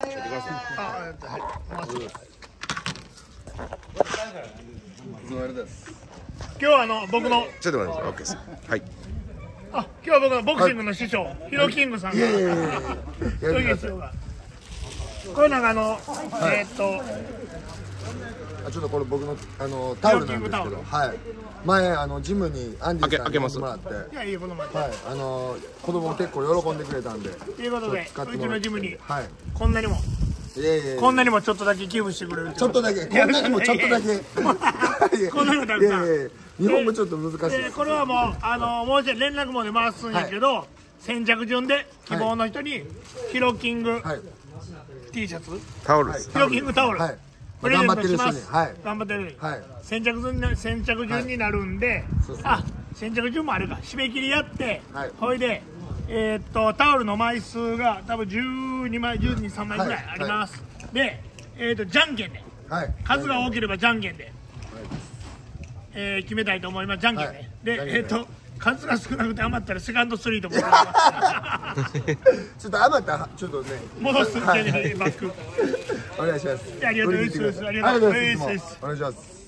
あはい。今日はあの僕のちょっと待ってください。OK ですはい。あ今日は僕のボクシングの師匠、ヒロキングさんが。いやいやいやヒロキング師匠がこれなんかあの、えーっとあちょっとこれ僕のあのタオルなんですけど。はい。前あのジムにアンディさんに開け開けます。もらって。いやいいこの前。はい。あの子供も結構喜んでくれたんで。ということでうちのジムにはい。こんなにも。いやいやいや。こんなにもちょっとだけ寄付してくれるちょっとだけ。こんなにもちょっとだけ。こんなのたくさん。日本語ちょっと難しいでこれはもうあのもう一度連絡網で回すんやけど、先着順で希望の人にヒロキングはい。T シャツ、タオル。ヒロキングタオル、はい。プレゼントしま頑張ってる人すに。はい。頑張ってる、はい。先着順に先着順になるんで、あ先着順もあるか。締め切りやって、はい。ほいでえーっとタオルの枚数が多分12枚123枚ぐらいあります、でえーっとじゃんけんで。はい。数が多ければじゃんけんで、えー決めたいと思います。じゃんけんで、はい。で。えーっと数が少なくて余ったらセカンドストリート僕がちょっと余ったらちょっとね。戻すはい。バック。お願いします。ありがとうございます。ありがとうございます。お願いします